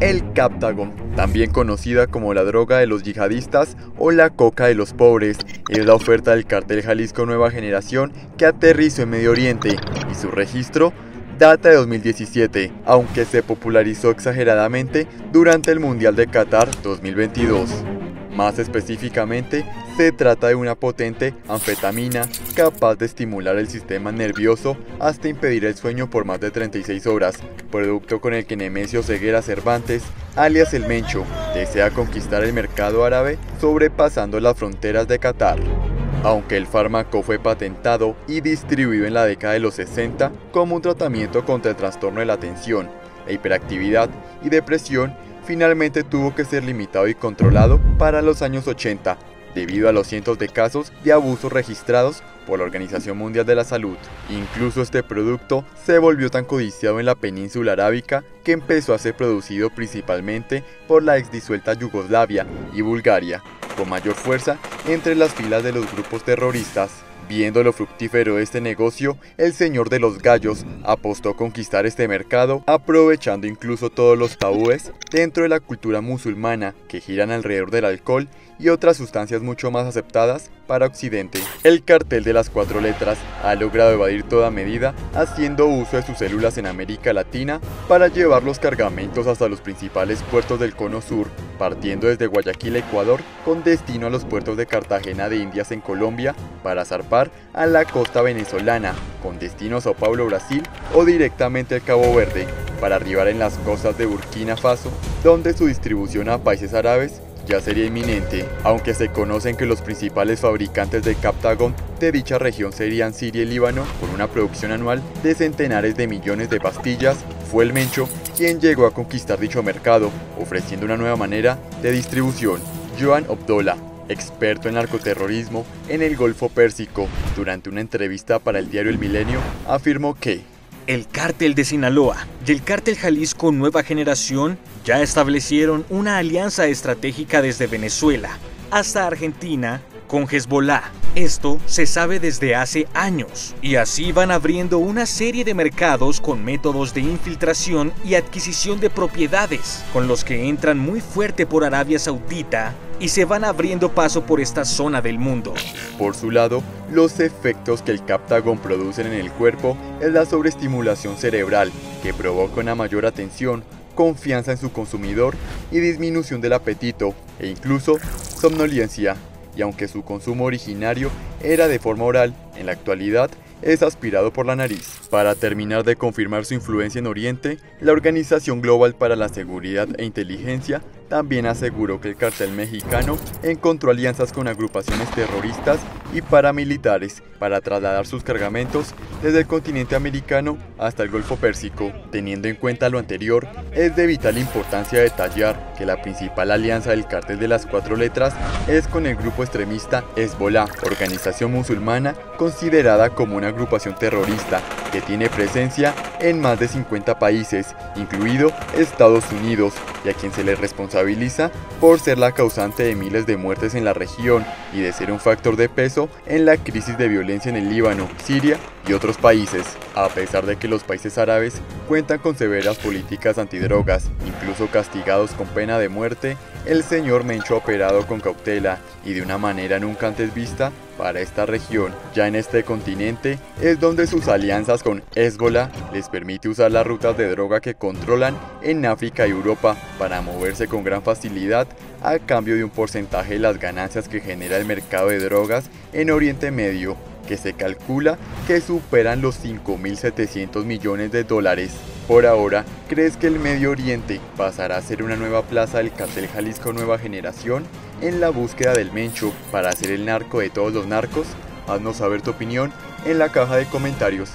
El Captagon, también conocida como la droga de los yihadistas o la coca de los pobres, es la oferta del cartel Jalisco Nueva Generación que aterrizó en Medio Oriente y su registro data de 2017, aunque se popularizó exageradamente durante el Mundial de Qatar 2022. Más específicamente, se trata de una potente anfetamina capaz de estimular el sistema nervioso hasta impedir el sueño por más de 36 horas, producto con el que Nemesio Ceguera Cervantes, alias El Mencho, desea conquistar el mercado árabe sobrepasando las fronteras de Qatar. Aunque el fármaco fue patentado y distribuido en la década de los 60 como un tratamiento contra el trastorno de la atención, la hiperactividad y depresión, finalmente tuvo que ser limitado y controlado para los años 80, debido a los cientos de casos de abusos registrados por la Organización Mundial de la Salud. Incluso este producto se volvió tan codiciado en la península arábica que empezó a ser producido principalmente por la ex disuelta Yugoslavia y Bulgaria, con mayor fuerza entre las filas de los grupos terroristas. Viendo lo fructífero de este negocio, el señor de los gallos apostó a conquistar este mercado, aprovechando incluso todos los tabúes dentro de la cultura musulmana que giran alrededor del alcohol y otras sustancias mucho más aceptadas para Occidente. El cartel de las cuatro letras ha logrado evadir toda medida, haciendo uso de sus células en América Latina para llevar los cargamentos hasta los principales puertos del cono sur, partiendo desde Guayaquil, Ecuador, con destino a los puertos de Cartagena de Indias en Colombia, para zarpar a la costa venezolana, con destino a Sao Paulo, Brasil, o directamente al Cabo Verde, para arribar en las costas de Burkina Faso, donde su distribución a países árabes ya sería inminente, aunque se conocen que los principales fabricantes de Captagon de dicha región serían Siria y Líbano, con una producción anual de centenares de millones de pastillas, fue el Mencho quien llegó a conquistar dicho mercado, ofreciendo una nueva manera de distribución. Joan Obdola, experto en narcoterrorismo en el Golfo Pérsico, durante una entrevista para el diario El Milenio, afirmó que el cártel de Sinaloa y el cártel Jalisco Nueva Generación ya establecieron una alianza estratégica desde Venezuela hasta Argentina con Hezbollah. Esto se sabe desde hace años y así van abriendo una serie de mercados con métodos de infiltración y adquisición de propiedades, con los que entran muy fuerte por Arabia Saudita y se van abriendo paso por esta zona del mundo. Por su lado, los efectos que el Captagon produce en el cuerpo es la sobreestimulación cerebral, que provoca una mayor atención, confianza en su consumidor y disminución del apetito e incluso somnolencia y aunque su consumo originario era de forma oral, en la actualidad es aspirado por la nariz. Para terminar de confirmar su influencia en Oriente, la Organización Global para la Seguridad e Inteligencia también aseguró que el cartel mexicano encontró alianzas con agrupaciones terroristas y paramilitares para trasladar sus cargamentos desde el continente americano hasta el Golfo Pérsico. Teniendo en cuenta lo anterior, es de vital importancia detallar que la principal alianza del cartel de las cuatro letras es con el grupo extremista Hezbollah, organización musulmana considerada como una agrupación terrorista que tiene presencia en más de 50 países, incluido Estados Unidos, y a quien se le responsabiliza por ser la causante de miles de muertes en la región y de ser un factor de peso en la crisis de violencia en el Líbano, Siria y otros países. A pesar de que los países árabes cuentan con severas políticas antidrogas, incluso castigados con pena de muerte, el señor Mencho ha operado con cautela y de una manera nunca antes vista para esta región. Ya en este continente es donde sus alianzas con Hezbollah les permite usar las rutas de droga que controlan en África y Europa para moverse con gran facilidad a cambio de un porcentaje de las ganancias que genera el mercado de drogas en Oriente Medio que se calcula que superan los 5.700 millones de dólares. Por ahora, ¿crees que el Medio Oriente pasará a ser una nueva plaza del cartel Jalisco Nueva Generación en la búsqueda del Mencho para ser el narco de todos los narcos? Haznos saber tu opinión en la caja de comentarios.